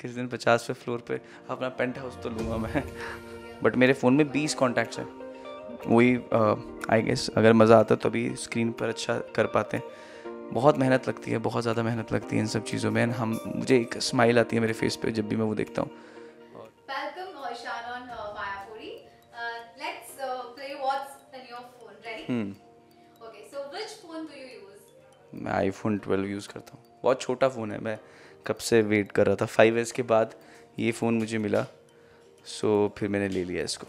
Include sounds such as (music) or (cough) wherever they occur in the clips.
किसी दिन पचासवें फ्लोर पे अपना पेंट हाउस तो लूँगा मैं। बट मेरे फ़ोन में बीस कॉन्टैक्ट्स हैं। वही आई गेस अगर मज़ा आता तो अभी स्क्रीन पर अच्छा कर पाते हैं। बहुत मेहनत लगती है बहुत ज़्यादा मेहनत लगती है इन सब चीज़ों में। हम मुझे एक स्माइल आती है मेरे फेस पे जब भी मैं वो देखता हूँ? मैं आईफोन 12 यूज़ करता हूँ। बहुत छोटा फ़ोन है मैं कब से वेट कर रहा था? फाइव एस के बाद ये फ़ोन मुझे मिला सो फिर मैंने ले लिया इसको?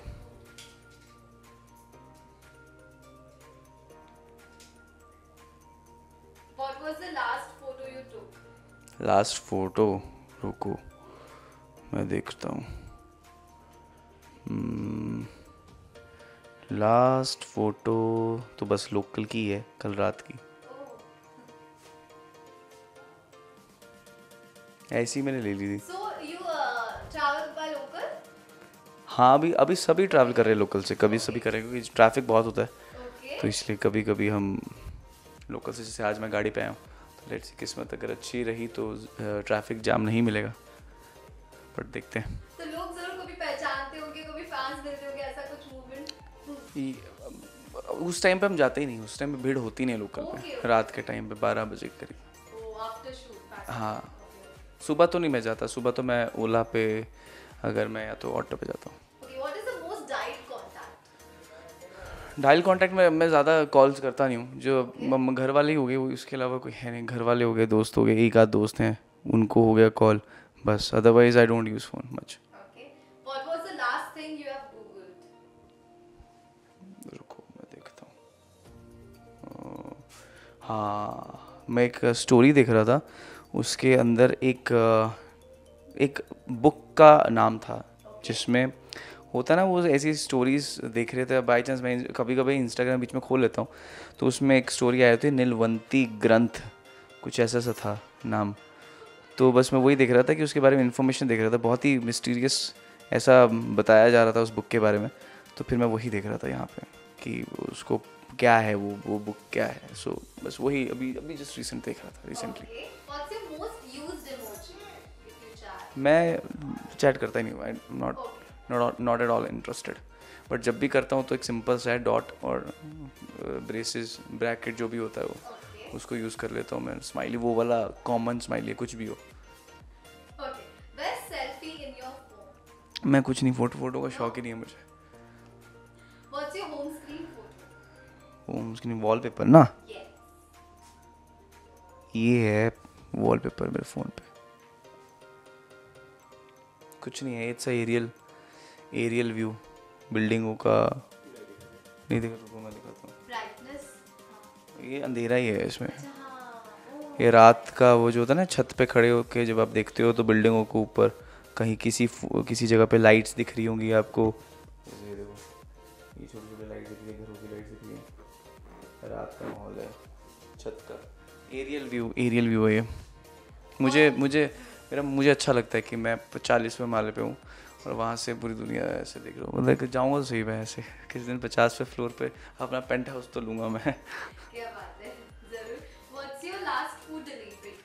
लास्ट फ़ोटो रुको मैं देखता हूँ। लास्ट फ़ोटो तो बस लोकल की है कल रात की। ऐसी मैंने ले ली थी। So you uh? हाँ अभी अभी सभी ट्रैवल कर रहे हैं लोकल से कभी सभी कर रहे हैं क्योंकि ट्रैफ़िक बहुत होता है। Okay. तो इसलिए कभी कभी हम लोकल से जैसे आज मैं गाड़ी पे आया हूँ तो लेट सी किस्मत अगर अच्छी रही तो ट्रैफ़िक जाम नहीं मिलेगा। बट देखते हैं। तो लोग ज़रूर कभी पहचानते होंगे कभी फैंस मिलते होंगे ऐसा कुछ मूवमेंट उस टाइम पे हम जाते ही नहीं उस टाइम पे भीड़ होती नहीं लोकल Okay, पे। Okay. रात के टाइम पे बारह बजे के करीब। शूट हाँ। सुबह तो नहीं मैं जाता सुबह तो मैं ओला पे अगर मैं या तो ऑटो पे जाता हूँ। डायल कांटेक्ट में मैं ज़्यादा कॉल्स करता नहीं हूँ। जो घर वाले ही हो गए वो इसके अलावा कोई है नहीं। घर वाले हो गए दोस्त हो गए एक आध दोस्त हैं उनको हो गया कॉल बस। Otherwise I don't use phone much हूँ। हाँ मैं एक स्टोरी देख रहा था। उसके अंदर एक एक बुक का नाम था, जिसमें होता ना वो ऐसी स्टोरीज देख रहे थे। बाई चांस मैं कभी कभी इंस्टाग्राम बीच में खोल लेता हूँ तो उसमें एक स्टोरी आई थी नीलवंती ग्रंथ, कुछ ऐसा सा था नाम। तो बस मैं वही देख रहा था कि उसके बारे में इन्फॉर्मेशन देख रहा था, बहुत ही मिस्टीरियस ऐसा बताया जा रहा था उस बुक के बारे में। तो फिर मैं वही देख रहा था यहाँ पे, कि उसको क्या है वो वो बुक क्या है? सो so, बस वही अभी अभी जस्ट रिसेंट देख रहा था रिसेंटली मैं चैट करता ही नहीं हूँ not not not at all interested but जब भी करता हूँ तो एक सिंपल सा है डॉट और ब्रेसेस ब्रैकेट जो भी होता है वो ओके उसको यूज़ कर लेता हूँ मैं। स्माइली वो वाला कॉमन स्माइली कुछ भी हो। फ़ोन मैं कुछ नहीं फ़ोटो फ़ोटो का शौक ही नहीं है मुझे। फ़ोटो वो उसकी वॉल पेपर ना? ये है वॉल पेपर मेरे फ़ोन पे। कुछ नहीं है it's a aerial aerial view बिल्डिंगों का नहीं देखा रुको मैं दिखाता हूँ। ये अंधेरा ही है इसमें। अच्छा हाँ ये रात का वो जो होता है ना छत पे खड़े होके जब आप देखते हो तो बिल्डिंगों के ऊपर कहीं किसी किसी जगह पे लाइट्स दिख रही होंगी आपको। का माहौल है छत का। एरियल व्यू एरियल व्यू है ये। मुझे मुझे मेरा मुझे अच्छा लगता है कि मैं चालीसवें माले पे हूँ और वहाँ से पूरी दुनिया ऐसे देख रहा हूँ। मतलब जाऊँगा तो सही मैं ऐसे किसी दिन पचासवें फ्लोर पे अपना पेंट हाउस तो लूँगा मैं। क्या बात है। ज़रूर। What's your last food delivery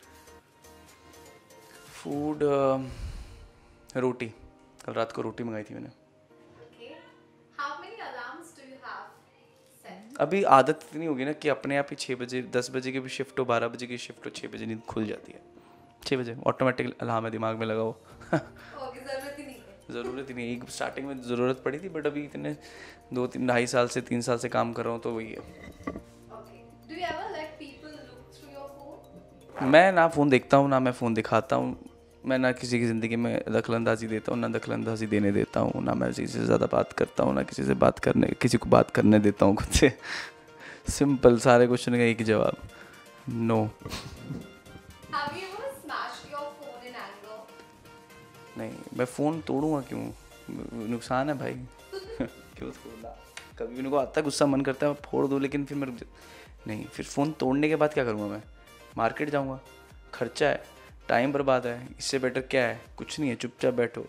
food roti. कल रात को रोटी मंगाई थी मैंने। अभी आदत इतनी होगी ना कि अपने आप ही छः बजे दस बजे की भी शिफ्ट हो बारह बजे की शिफ्ट हो छः बजे नींद खुल जाती है। छः बजे ऑटोमेटिक अलार्म है दिमाग में लगा हो ज़रूरत ही नहीं है। ज़रूरत ही नहीं एक स्टार्टिंग में ज़रूरत पड़ी थी बट अभी इतने दो तीन ढाई साल से तीन साल से काम कर रहा हूँ तो वही है। मैं ना फ़ोन देखता हूँ ना मैं फ़ोन दिखाता हूँ। मैं ना किसी की ज़िंदगी में दखल अंदाजी देता हूँ ना दखलंदाजी देने देता हूँ ना मैं किसी से ज़्यादा बात करता हूँ ना किसी से बात करने किसी को बात करने देता हूँ खुद से। सिंपल सारे क्वेश्चन का एक ही जवाब। नो नहीं मैं फ़ोन तोड़ूँगा क्यों? नुकसान है भाई। (laughs) क्यों तोड़ना? कभी उनको आता है गुस्सा मन करता है फोड़ दूँ लेकिन फिर मेरे नहीं फिर फ़ोन तोड़ने के बाद क्या करूँगा मैं? मार्केट जाऊँगा खर्चा है। टाइम बर्बाद है इससे बेटर क्या है? कुछ नहीं है चुपचाप बैठो।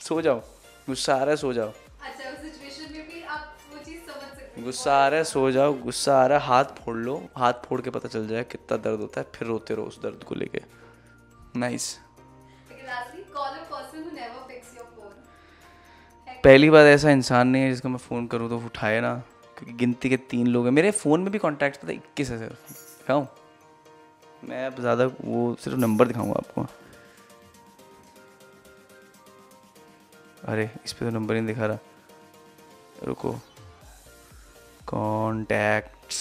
सो जाओ गुस्सा आ रहा है सो जाओ। अच्छा हैं। गुस्सा आ रहा है सो जाओ गुस्सा आ रहा है हाथ फोड़ लो। हाथ फोड़ के पता चल जाए कितना दर्द होता है फिर रोते रहो उस दर्द को लेके। नाइस पहली बार ऐसा इंसान नहीं है जिसको मैं फ़ोन करूँ तो उठाए ना क्योंकि गिनती के तीन लोग हैं। मेरे फ़ोन में भी कॉन्टैक्ट पता इक्कीस है। सिर्फ़ दिखाऊँ मैं अब ज़्यादा वो सिर्फ़ नंबर दिखाऊँगा आपको। अरे, इस पे तो नंबर नहीं दिखा रहा। रुको। कॉन्टैक्ट्स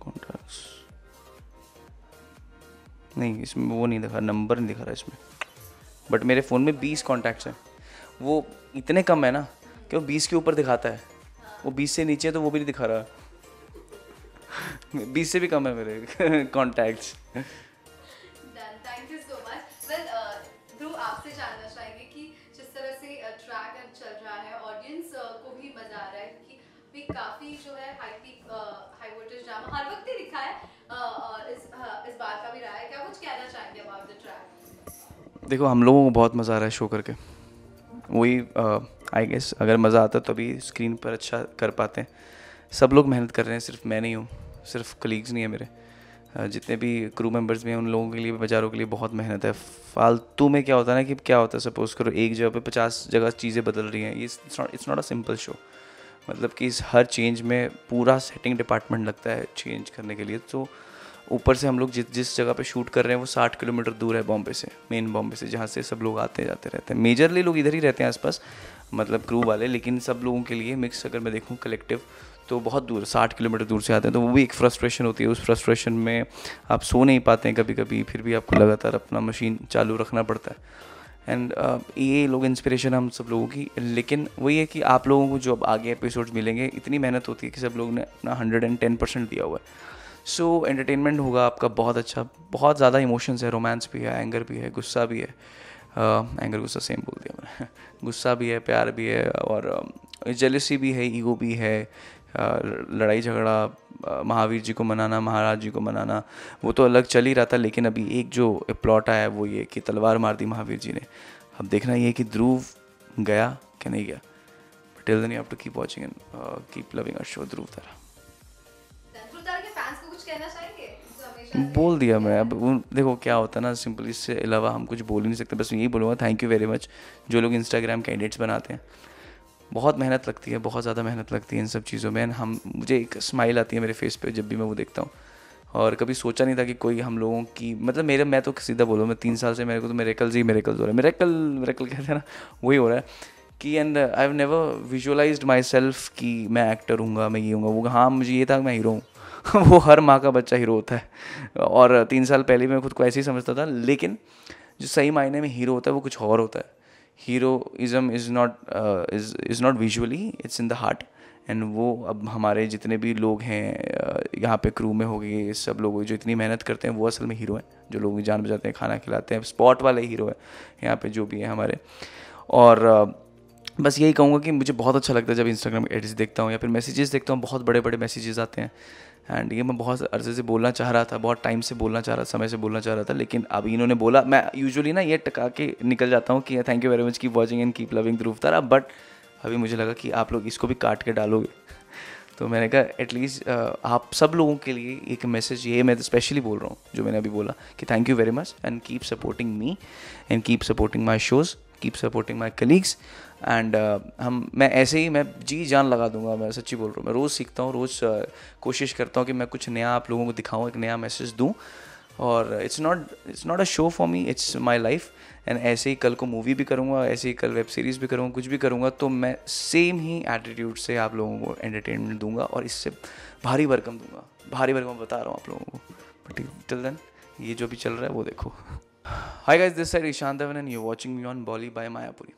कॉन्टैक्ट्स नहीं, इसमें वो नहीं दिखा, नंबर नहीं दिखा रहा इसमें। बट मेरे फ़ोन में बीस कॉन्टैक्ट्स हैं। वो इतने कम है ना कि वो बीस के ऊपर दिखाता है। वो बीस से नीचे तो वो भी नहीं दिखा रहा। बीस से भी कम है मेरे (laughs) कॉन्टैक्ट्स uh, ध्रुव आपसे जानना चाहेंगे कि जिस तरह से ट्रैक चल रहा है ऑडियंस को भी मज़ा आ रहा है क्योंकि भी काफ़ी जो है high peak high voltage drama हर वक्त ही लिखा है। Uh, इस uh, इस बात का भी रहा है। क्या कुछ कहना चाहेंगे अबाउट द ट्रैक देखो हम लोगों को बहुत मज़ा आ रहा है शो करके। वही आई गेस अगर मज़ा आता तो अभी स्क्रीन पर अच्छा कर पाते हैं। सब लोग मेहनत कर रहे हैं, सिर्फ़ मैं नहीं हूँ, सिर्फ़ कलीग्स नहीं है मेरे। जितने भी क्रू मेंबर्स भी हैं, उन लोगों के लिए बेचारों के लिए बहुत मेहनत है। फालतू में क्या होता है ना कि क्या होता है सपोज़ करो एक जगह पे पचास जगह चीज़ें बदल रही हैं not it's not a simple show मतलब कि इस हर चेंज में पूरा सेटिंग डिपार्टमेंट लगता है चेंज करने के लिए। तो ऊपर से हम लोग जिस जिस जगह पे शूट कर रहे हैं, वो साठ किलोमीटर दूर है बॉम्बे से मेन बॉम्बे से, जहाँ से सब लोग आते जाते रहते हैं। मेजरली लोग इधर ही रहते हैं आसपास मतलब क्रू वाले लेकिन सब लोगों के लिए मिक्स अगर मैं देखूँ कलेक्टिव तो बहुत दूर साठ किलोमीटर दूर से आते हैं तो वो भी एक फ्रस्ट्रेशन होती है। उस फ्रस्ट्रेशन में आप सो नहीं पाते हैं कभी कभी फिर भी आपको लगातार अपना मशीन चालू रखना पड़ता है। एंड uh, ये लोग इंस्पिरेशन हम सब लोगों की लेकिन वही है कि आप लोगों को जो अब आगे एपिसोड्स मिलेंगे इतनी मेहनत होती है कि सब लोगों ने अपना हंड्रेड एंड टेन परसेंट दिया हुआ है। सो एंटरटेनमेंट होगा आपका बहुत अच्छा बहुत ज़्यादा इमोशंस है रोमांस भी है एंगर भी है गुस्सा भी है। एंगर गुस्सा सेम बोल दिया मैंने। (laughs) गुस्सा भी है, प्यार भी है और जेलसी भी है ईगो भी है लड़ाई झगड़ा महावीर जी को मनाना, महाराज जी को मनाना, वो तो अलग चल ही रहा था लेकिन अभी एक जो प्लॉट आया वो ये कि तलवार मार दी महावीर जी ने। अब देखना ये कि ध्रुव गया कि नहीं गया। Till then you have to keep watching and keep loving our show Dhruv Tara. Dhruv Tara के फैंस को कुछ कहना हमेशा बोल दिया मैं। अब देखो क्या होता है ना सिंपल इससे अलावा हम कुछ बोल ही नहीं सकते, बस यही बोलूँगा थैंक यू वेरी मच जो लोग इंस्टाग्राम कैंडिडेट्स बनाते हैं। बहुत मेहनत लगती है, बहुत ज़्यादा मेहनत लगती है इन सब चीज़ों में। हम, मुझे एक स्माइल आती है मेरे फेस पे जब भी मैं वो देखता हूँ। और कभी सोचा नहीं था कि कोई हम लोगों की मतलब मेरे, मैं तो सीधा बोलूँ मैं तीन साल से मेरे को तो मेरे कल ही कल हो रहा है। मेरे कल कहते हैं ना, वही हो रहा है कि and I have never visualized myself कि मैं एक्टर हूँगा, मैं ये हूँगा। वो हाँ मुझे ये था मैं हीरो हूँ। वो हर माँ का बच्चा हीरो होता है। और तीन साल पहले मैं खुद को ऐसे ही समझता था, लेकिन जो सही मायने में हीरो होता है, वो कुछ और होता है। Heroism is not is is not visually, it's in the heart. And वो अब हमारे जितने भी लोग हैं यहाँ पे क्रू में हो गए सब लोग जो इतनी मेहनत करते हैं, वो असल में हीरो हैं, जो लोग जान बजाते हैं, खाना खिलाते हैं, स्पॉट वाले हीरो हैं, यहाँ पे जो भी हैं हमारे। और बस यही कहूँगा कि मुझे बहुत अच्छा लगता है जब इंस्टाग्राम एड्स देखता हूँ या फिर मैसेजेस देखता हूँ। बहुत बड़े बड़े मैसेजेस आते हैं। एंड ये मैं बहुत अरसे से बोलना चाह रहा था, बहुत टाइम से बोलना चाह रहा, समय से बोलना चाह रहा था, लेकिन अभी इन्होंने बोला, मैं यूजुअली ना ये टका के निकल जाता हूँ कि thank you very much keep watching and keep loving Dhruv Tara but अभी मुझे लगा कि आप लोग इसको भी काट के डालोगे। तो मैंने कहा एटलीस्ट आप सब लोगों के लिए एक मैसेज ये मैं स्पेशली बोल रहा हूँ, जो मैंने अभी बोला कि thank you very much and keep supporting me and keep supporting my shows keep supporting my colleagues and हम मैं ऐसे ही मैं जी जान लगा दूँगा मैं सच्ची बोल रहा हूँ। मैं रोज़ सीखता हूँ रोज़ uh, कोशिश करता हूँ कि मैं कुछ नया आप लोगों को दिखाऊँ एक नया मैसेज दूँ। और it's not it's not a show for me it's my life and ऐसे ही कल को मूवी भी करूँगा ऐसे ही कल वेब सीरीज़ भी करूँगा कुछ भी करूँगा तो मैं सेम ही एटीट्यूड से आप लोगों को एंटरटेनमेंट दूँगा और इससे भारी भरकम दूँगा। भारी भरकम बता रहा हूँ आप लोगों को। बट टिल देन ये जो भी चल रहा है वो देखो। Hi guys, this is Ishan Devan and you're watching me on Bolly by Mayapuri.